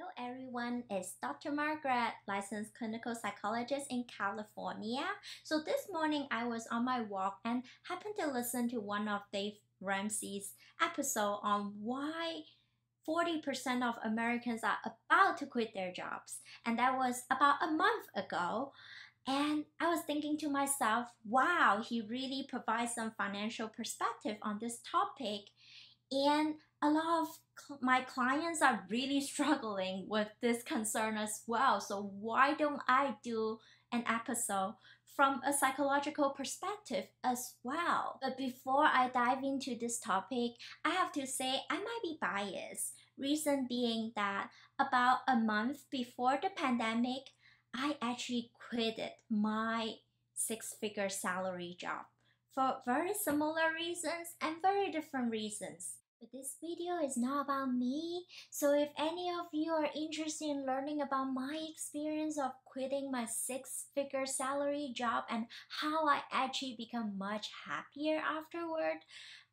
Hello everyone, it's Dr. Margaret, licensed clinical psychologist in California. So this morning I was on my walk and happened to listen to one of Dave Ramsey's episode on why 40% of Americans are about to quit their jobs. And that was about a month ago. And I was thinking to myself, wow, he really provides some financial perspective on this topic. And a lot of my clients are really struggling with this concern as well. So why don't I do an episode from a psychological perspective as well? But before I dive into this topic, I have to say I might be biased. Reason being that about a month before the pandemic, I actually quitted my six-figure salary job for very similar reasons and very different reasons. But this video is not about me, so if any of you are interested in learning about my experience of quitting my six-figure salary job and how I actually become much happier afterward,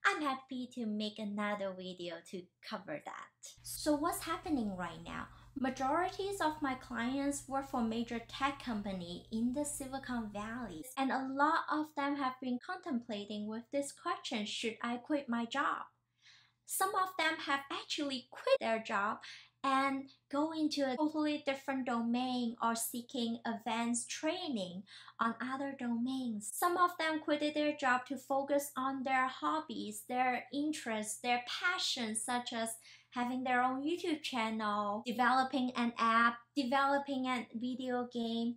I'm happy to make another video to cover that. So what's happening right now? Majorities of my clients work for major tech company in the Silicon Valley and a lot of them have been contemplating with this question, should I quit my job? Some of them have actually quit their job and go into a totally different domain or seeking advanced training on other domains. Some of them quitted their job to focus on their hobbies, their interests, their passions, such as having their own YouTube channel, developing an app, developing a video game.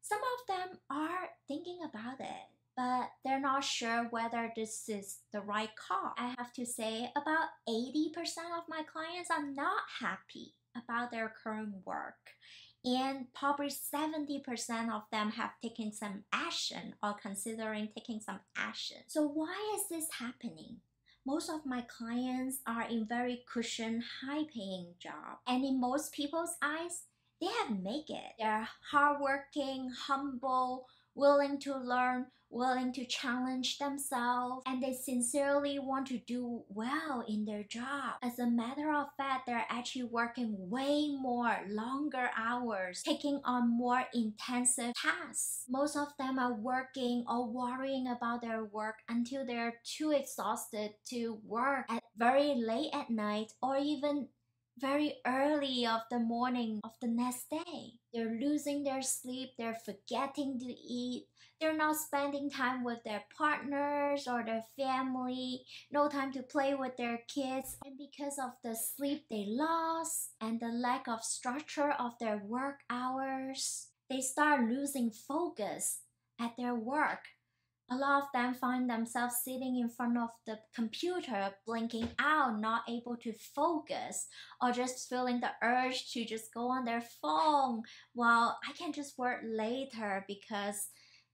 Some of them are thinking about it but they're not sure whether this is the right call. I have to say about 80% of my clients are not happy about their current work and probably 70% of them have taken some action or considering taking some action. So why is this happening? Most of my clients are in very cushion, high-paying job, and in most people's eyes, they have made it. They're hardworking, humble, willing to learn, willing to challenge themselves, and they sincerely want to do well in their job. As a matter of fact, they're actually working way more longer hours, taking on more intensive tasks. Most of them are working or worrying about their work until they're too exhausted to work at very late at night or even very early of the morning of the next day. They're losing their sleep, they're forgetting to eat, they're not spending time with their partners or their family, no time to play with their kids. And because of the sleep they lost and the lack of structure of their work hours, they start losing focus at their work a lot of them find themselves sitting in front of the computer, blinking out, not able to focus, or just feeling the urge to just go on their phone. Well, I can just work later because,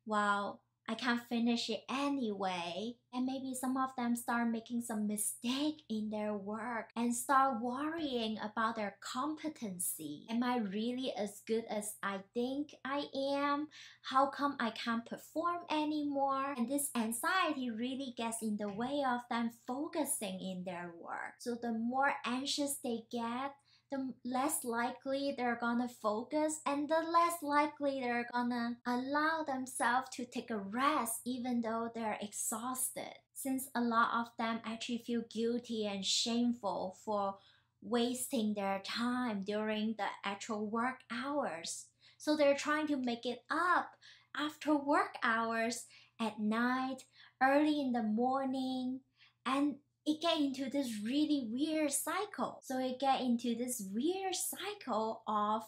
well, I can't finish it anyway. And maybe some of them start making some mistake in their work and start worrying about their competency. Am I really as good as I think I am? How come I can't perform anymore? And this anxiety really gets in the way of them focusing in their work. So the more anxious they get, the less likely they're gonna focus and the less likely they're gonna allow themselves to take a rest even though they're exhausted. Since a lot of them actually feel guilty and shameful for wasting their time during the actual work hours. So they're trying to make it up after work hours at night, early in the morning, and it get into this really weird cycle. So it get into this weird cycle of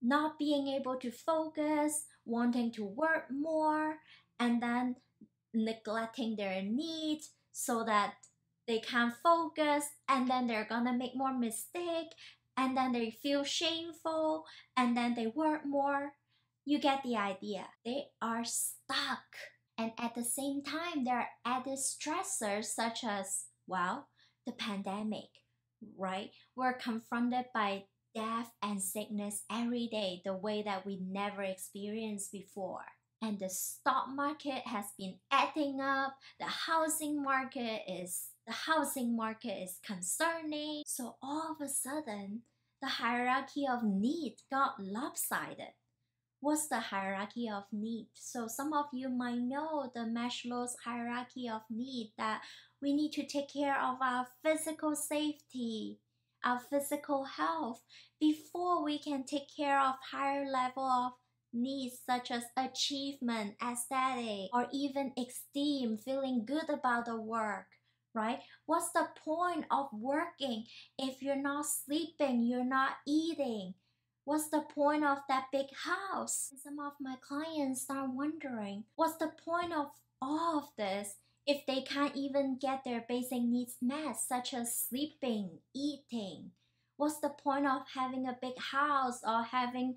not being able to focus, wanting to work more, and then neglecting their needs so that they can't focus and then they're gonna make more mistake and then they feel shameful and then they work more. You get the idea. They are stuck. And at the same time, there are added stressors such as, well, the pandemic, right? We're confronted by death and sickness every day the way that we never experienced before. And the stock market has been acting up. The housing market is the housing market is concerning. So all of a sudden, the hierarchy of needs got lopsided. What's the hierarchy of need? So some of you might know the Maslow's hierarchy of need that we need to take care of our physical safety, our physical health before we can take care of higher level of needs such as achievement, aesthetic, or even esteem, feeling good about the work, right? What's the point of working if you're not sleeping, you're not eating? What's the point of that big house? Some of my clients start wondering, what's the point of all of this if they can't even get their basic needs met, such as sleeping, eating? What's the point of having a big house or having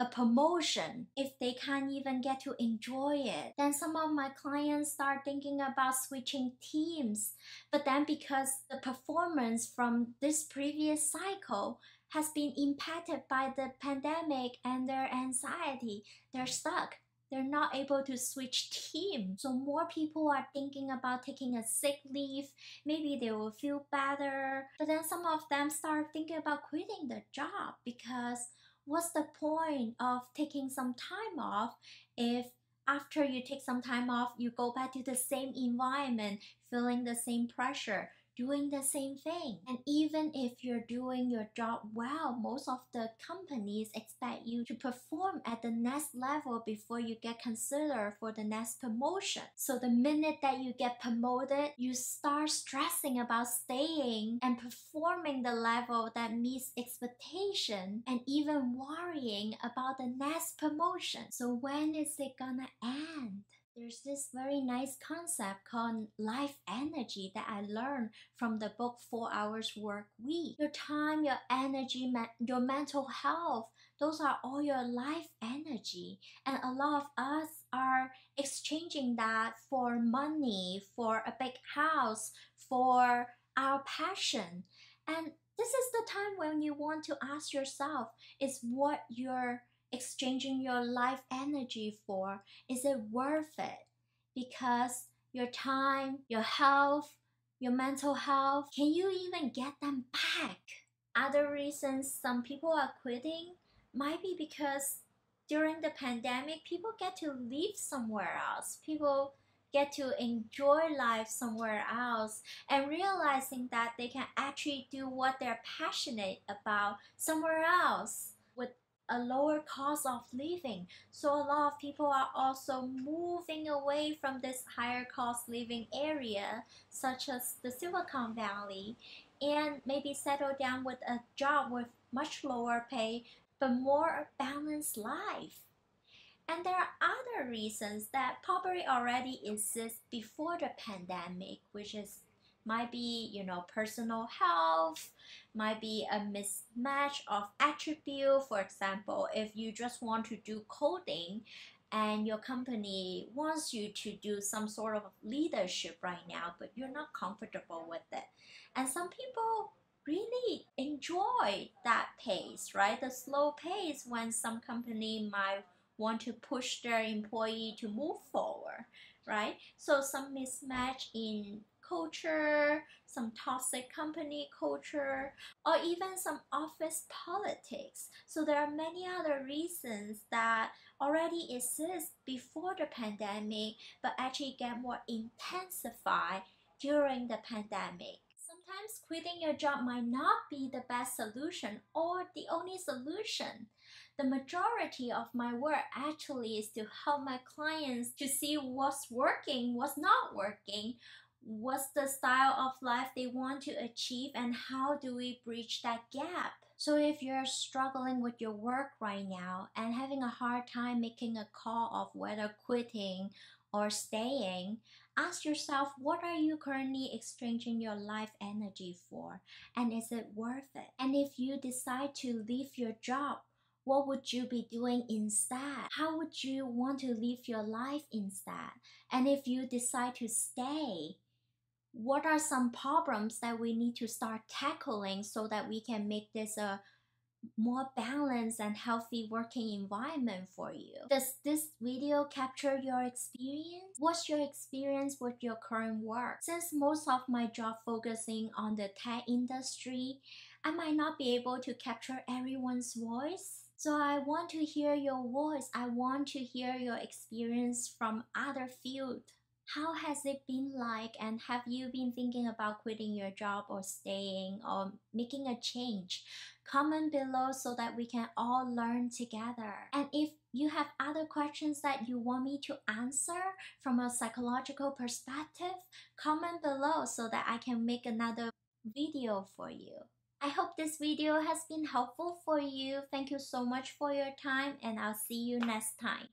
a promotion if they can't even get to enjoy it. Then some of my clients start thinking about switching teams. But then because the performance from this previous cycle has been impacted by the pandemic and their anxiety, they're stuck. They're not able to switch team. So more people are thinking about taking a sick leave. Maybe they will feel better. But then some of them start thinking about quitting the job because what's the point of taking some time off if after you take some time off, you go back to the same environment, feeling the same pressure, doing the same thing. And even if you're doing your job well, most of the companies expect you to perform at the next level before you get considered for the next promotion. So the minute that you get promoted, you start stressing about staying and performing the level that meets expectation and even worrying about the next promotion. So when is it gonna end? There's this very nice concept called life energy that I learned from the book Four Hours Work Week. Your time, your energy, your mental health, those are all your life energy. And a lot of us are exchanging that for money, for a big house, for our passion. And this is the time when you want to ask yourself is what your exchanging your life energy for? Is it worth it? Because your time, your health, your mental health, can you even get them back? Other reasons some people are quitting might be because during the pandemic, people get to live somewhere else. People get to enjoy life somewhere else and realizing that they can actually do what they're passionate about somewhere else a lower cost of living. So a lot of people are also moving away from this higher cost living area, such as the Silicon Valley, and maybe settle down with a job with much lower pay but more balanced life. And there are other reasons that probably already exist before the pandemic, which is might be you know personal health might be a mismatch of attribute. For example if you just want to do coding and your company wants you to do some sort of leadership right now but you're not comfortable with it. And some people really enjoy that pace right? The slow pace when some company might want to push their employee to move forward right? So some mismatch in culture, some toxic company culture, or even some office politics. So there are many other reasons that already exist before the pandemic, but actually get more intensified during the pandemic. Sometimes quitting your job might not be the best solution or the only solution. The majority of my work actually is to help my clients to see what's working, what's not working, what's the style of life they want to achieve and how do we bridge that gap so if you're struggling with your work right now and having a hard time making a call of whether quitting or staying ask yourself what are you currently exchanging your life energy for and is it worth it and if you decide to leave your job what would you be doing instead? How would you want to live your life instead? And if you decide to stay, what are some problems that we need to start tackling so that we can make this a more balanced and healthy working environment for you. Does this video capture your experience? What's your experience with your current work? Since most of my job focusing on the tech industry, I might not be able to capture everyone's voice. So I want to hear your voice. I want to hear your experience from other fields. How has it been like and have you been thinking about quitting your job or staying or making a change? Comment below so that we can all learn together. And if you have other questions that you want me to answer from a psychological perspective, comment below so that I can make another video for you. I hope this video has been helpful for you. Thank you so much for your time and I'll see you next time.